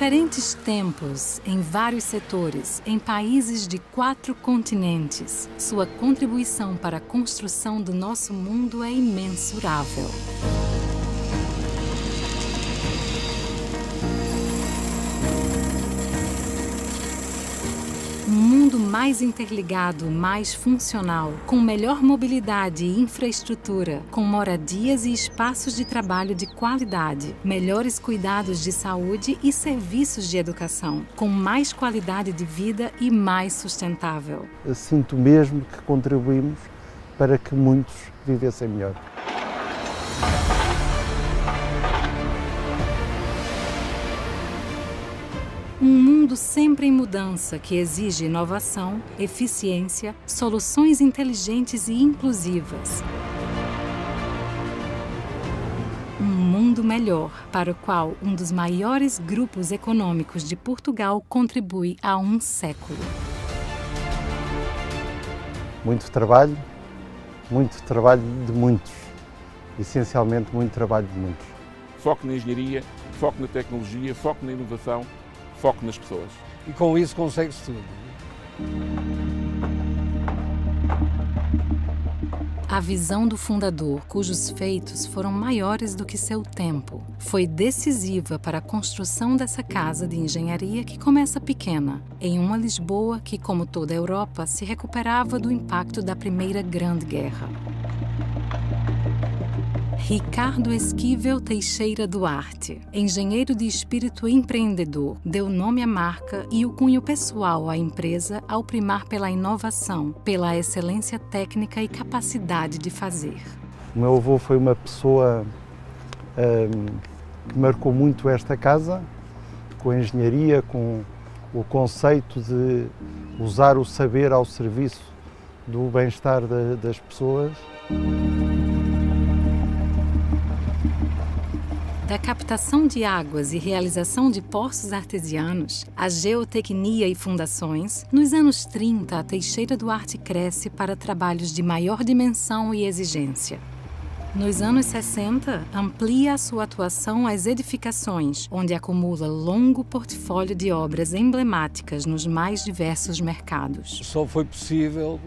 Diferentes tempos, em vários setores, em países de quatro continentes, sua contribuição para a construção do nosso mundo é imensurável. Mundo mais interligado, mais funcional, com melhor mobilidade e infraestrutura, com moradias e espaços de trabalho de qualidade, melhores cuidados de saúde e serviços de educação, com mais qualidade de vida e mais sustentável. Eu sinto mesmo que contribuímos para que muitos vivessem melhor. Mundo sempre em mudança que exige inovação, eficiência, soluções inteligentes e inclusivas. Um mundo melhor para o qual um dos maiores grupos econômicos de Portugal contribui há um século. Muito trabalho, muito trabalho de muitos, essencialmente muito trabalho de muitos. Foco na engenharia, foco na tecnologia, foco na inovação, foco nas pessoas. E com isso consegue-se tudo. A visão do fundador, cujos feitos foram maiores do que seu tempo, foi decisiva para a construção dessa casa de engenharia que começa pequena, em uma Lisboa que, como toda a Europa, se recuperava do impacto da Primeira Grande Guerra. Ricardo Esquivel Teixeira Duarte, engenheiro de espírito empreendedor, deu nome à marca e o cunho pessoal à empresa ao primar pela inovação, pela excelência técnica e capacidade de fazer. O meu avô foi uma pessoa hum, que marcou muito esta casa, com a engenharia, com o conceito de usar o saber ao serviço do bem-estar das pessoas. Da captação de águas e realização de poços artesianos, a geotecnia e fundações, nos anos 30 a Teixeira Duarte cresce para trabalhos de maior dimensão e exigência. Nos anos 60, amplia a sua atuação às edificações, onde acumula longo portfólio de obras emblemáticas nos mais diversos mercados. Só foi possível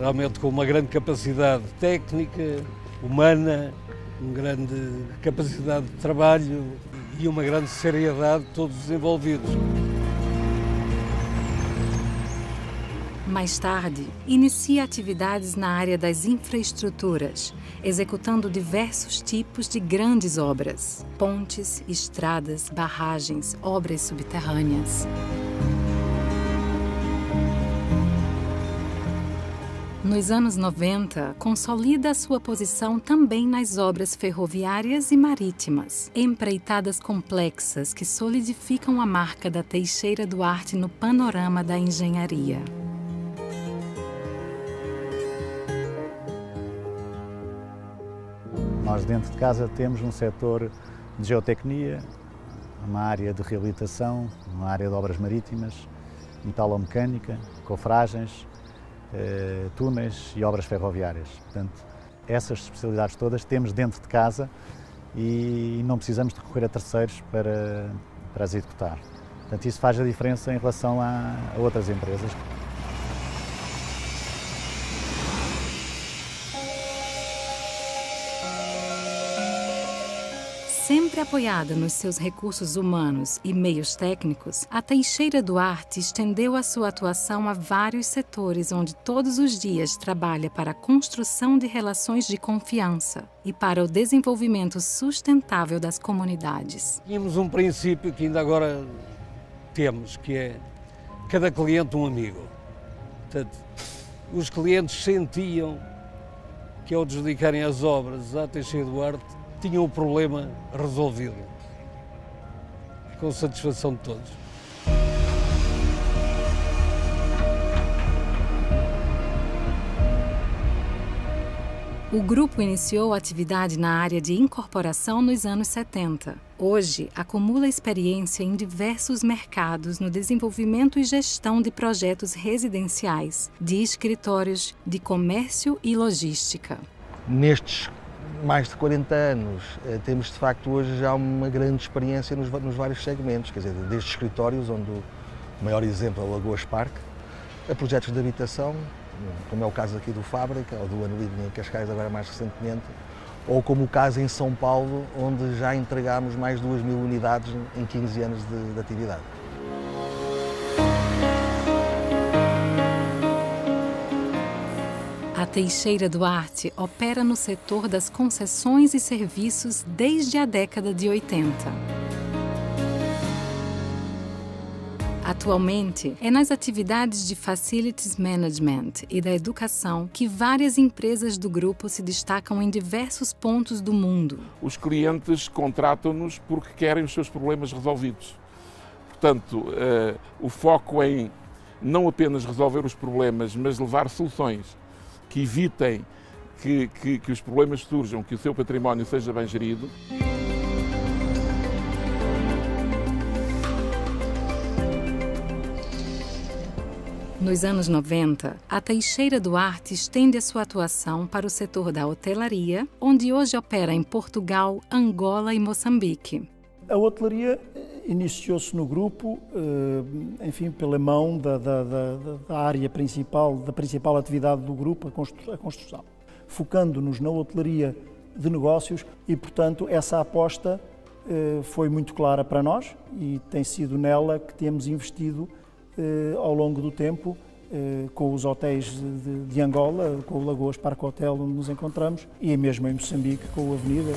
realmente com uma grande capacidade técnica, humana, uma grande capacidade de trabalho e uma grande seriedade de todos os envolvidos. Mais tarde, inicia atividades na área das infraestruturas, executando diversos tipos de grandes obras: pontes, estradas, barragens, obras subterrâneas. Nos anos 90, consolida sua posição também nas obras ferroviárias e marítimas, empreitadas complexas que solidificam a marca da Teixeira Duarte no panorama da engenharia. Nós dentro de casa temos um setor de geotecnia, uma área de reabilitação, uma área de obras marítimas, metalomecânica, cofragens, túneis e obras ferroviárias. Portanto, essas especialidades todas temos dentro de casa e não precisamos de recorrer a terceiros para, para as executar. Portanto, isso faz a diferença em relação a, a outras empresas. Sempre apoiada nos seus recursos humanos e meios técnicos, a Teixeira Duarte estendeu a sua atuação a vários setores onde todos os dias trabalha para a construção de relações de confiança e para o desenvolvimento sustentável das comunidades. Tínhamos um princípio que ainda agora temos, que é cada cliente um amigo. Portanto, os clientes sentiam que ao desligarem as obras à Teixeira Duarte tinham o problema resolvido. Com satisfação de todos. O grupo iniciou atividade na área de incorporação nos anos 70. Hoje, acumula experiência em diversos mercados no desenvolvimento e gestão de projetos residenciais, de escritórios, de comércio e logística. Nestes mais de 40 anos, eh, temos de facto hoje já uma grande experiência nos, nos vários segmentos, quer dizer, desde escritórios, onde o maior exemplo é o Lagoas Park, a projetos de habitação, como é o caso aqui do Fábrica, ou do Anuído em Cascais agora mais recentemente, ou como o caso em São Paulo, onde já entregámos mais de 2 mil unidades em 15 anos de, de atividade. Teixeira Duarte opera no setor das concessões e serviços desde a década de 80. Atualmente, é nas atividades de Facilities Management e da educação que várias empresas do grupo se destacam em diversos pontos do mundo. Os clientes contratam-nos porque querem os seus problemas resolvidos. Portanto, uh, o foco em não apenas resolver os problemas, mas levar soluções que evitem que, que, que os problemas surjam, que o seu património seja bem gerido. Nos anos 90, a Teixeira Duarte estende a sua atuação para o setor da hotelaria, onde hoje opera em Portugal, Angola e Moçambique. A hotelaria iniciou-se no grupo, eh, enfim, pela mão da, da, da, da, área principal, da principal atividade do grupo, a construção, focando-nos na hotelaria de negócios e, portanto, essa aposta eh, foi muito clara para nós e tem sido nela que temos investido eh, ao longo do tempo com os hotéis de, Angola, com o Lagoas Parque Hotel, onde nos encontramos, e mesmo em Moçambique, com o Avenida.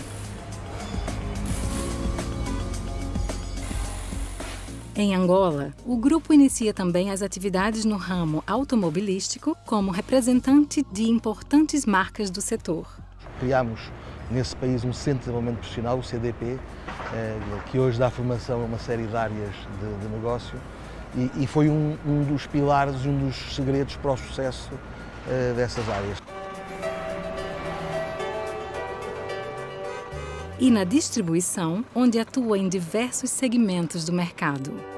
Em Angola, o grupo inicia também as atividades no ramo automobilístico como representante de importantes marcas do setor. Criamos nesse país um Centro de Desenvolvimento Profissional, o CDP, eh, que hoje dá formação a uma série de áreas de, de negócio e, foi um, um, dos pilares, um dos segredos para o sucesso uh, dessas áreas. e na distribuição, onde atua em diversos segmentos do mercado.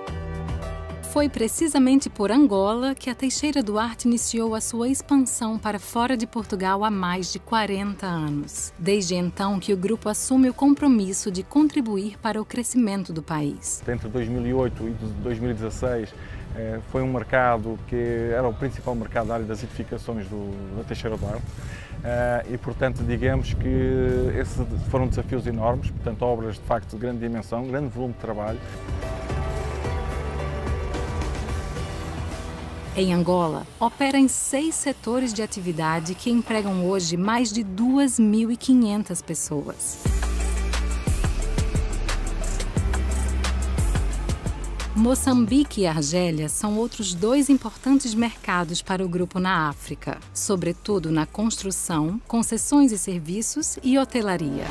Foi precisamente por Angola que a Teixeira Duarte iniciou a sua expansão para fora de Portugal há mais de 40 anos. Desde então que o grupo assume o compromisso de contribuir para o crescimento do país. Entre 2008 e 2016 eh, foi um mercado que era o principal mercado da área das edificações do, da Teixeira Duarte Uh, e, portanto, digamos que esses foram desafios enormes, portanto, obras de facto de grande dimensão, grande volume de trabalho. Em Angola, opera em seis setores de atividade que empregam hoje mais de 2.500 pessoas. Moçambique e Argélia são outros dois importantes mercados para o grupo na África, sobretudo na construção, concessões e serviços e hotelaria.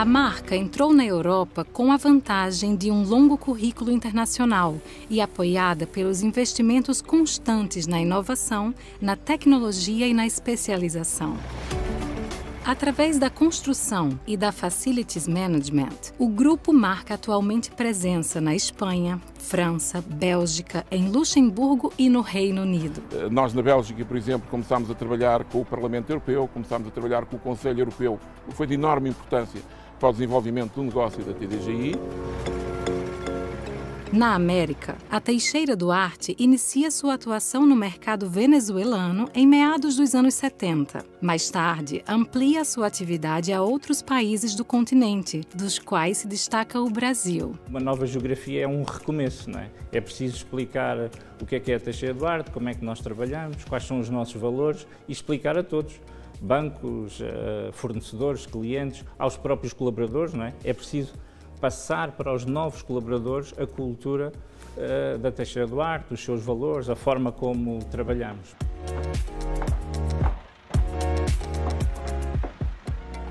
A marca entrou na Europa com a vantagem de um longo currículo internacional e apoiada pelos investimentos constantes na inovação, na tecnologia e na especialização. Através da construção e da Facilities Management, o grupo marca atualmente presença na Espanha, França, Bélgica, em Luxemburgo e no Reino Unido. Eh, nós, na Bélgica, por exemplo, começámos a trabalhar com o Parlamento Europeu, começámos a trabalhar com o Conselho Europeu, foi de enorme importância para o desenvolvimento do negócio da TDGI. Na América, a Teixeira Duarte inicia sua atuação no mercado venezuelano em meados dos anos 70. Mais tarde, amplia sua atividade a outros países do continente, dos quais se destaca o Brasil. Uma nova geografia é um recomeço, não é? É preciso explicar o que é que é a Teixeira Duarte, como é que nós trabalhamos, quais são os nossos valores e explicar a todos bancos, eh, fornecedores, clientes, aos próprios colaboradores, não é? É preciso passar para os novos colaboradores a cultura uh, da Teixeira Duarte, os seus valores, a forma como trabalhamos.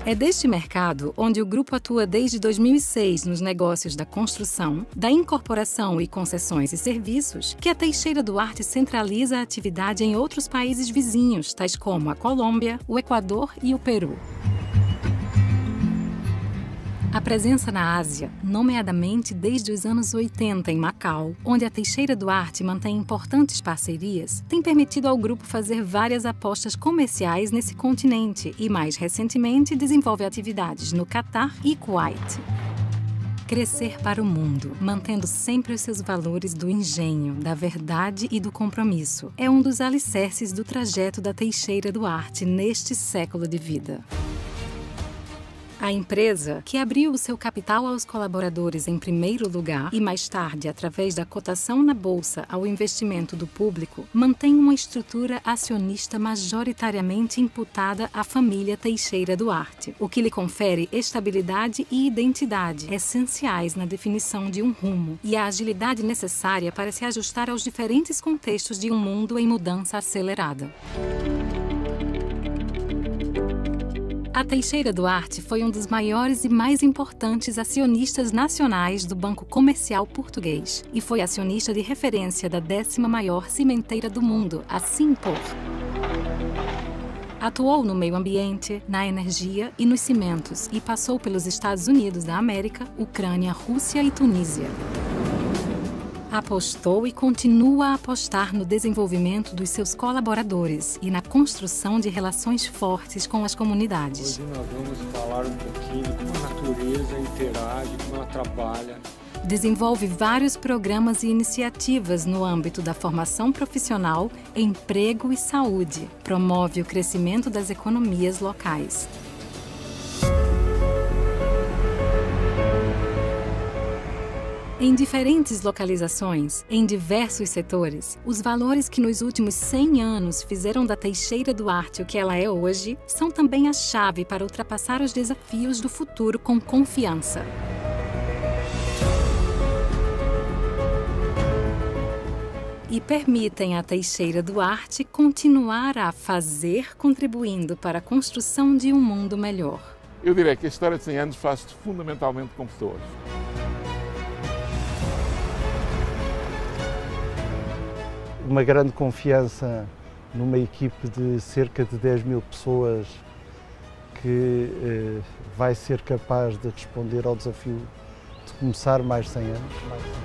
É deste mercado onde o grupo atua desde 2006 nos negócios da construção, da incorporação e concessões e serviços, que a Teixeira Duarte centraliza a atividade em outros países vizinhos, tais como a Colômbia, o Equador e o Peru. A presença na Ásia, nomeadamente desde os anos 80 em Macau, onde a Teixeira Duarte mantém importantes parcerias, tem permitido ao grupo fazer várias apostas comerciais nesse continente e, mais recentemente, desenvolve atividades no Catar e Kuwait. Crescer para o mundo, mantendo sempre os seus valores do engenho, da verdade e do compromisso, é um dos alicerces do trajeto da Teixeira Duarte neste século de vida. A empresa, que abriu o seu capital aos colaboradores em primeiro lugar e mais tarde, através da cotação na bolsa ao investimento do público, mantém uma estrutura acionista majoritariamente imputada à família Teixeira Duarte, o que lhe confere estabilidade e identidade, essenciais na definição de um rumo e a agilidade necessária para se ajustar aos diferentes contextos de um mundo em mudança acelerada. A Teixeira Duarte foi um dos maiores e mais importantes acionistas nacionais do Banco Comercial Português e foi acionista de referência da décima maior cimenteira do mundo, a Simpor. Atuou no meio ambiente, na energia e nos cimentos e passou pelos Estados Unidos da América, Ucrânia, Rússia e Tunísia apostou e continua a apostar no desenvolvimento dos seus colaboradores e na construção de relações fortes com as comunidades. Hoje nós vamos falar um pouquinho de como a natureza interage, como ela trabalha. Desenvolve vários programas e iniciativas no âmbito da formação profissional, emprego e saúde. Promove o crescimento das economias locais. Em diferentes localizações, em diversos setores, os valores que nos últimos 100 anos fizeram da Teixeira Duarte o que ela é hoje são também a chave para ultrapassar os desafios do futuro com confiança. e permitem à Teixeira Duarte continuar a fazer, contribuindo para a construção de um mundo melhor. Eu diria que a história de 100 anos faz-se fundamentalmente com pessoas. Uma grande confiança numa equipe de cerca de 10 mil pessoas que eh, vai ser capaz de responder ao desafio de começar mais 100 anos. Mais 100 anos.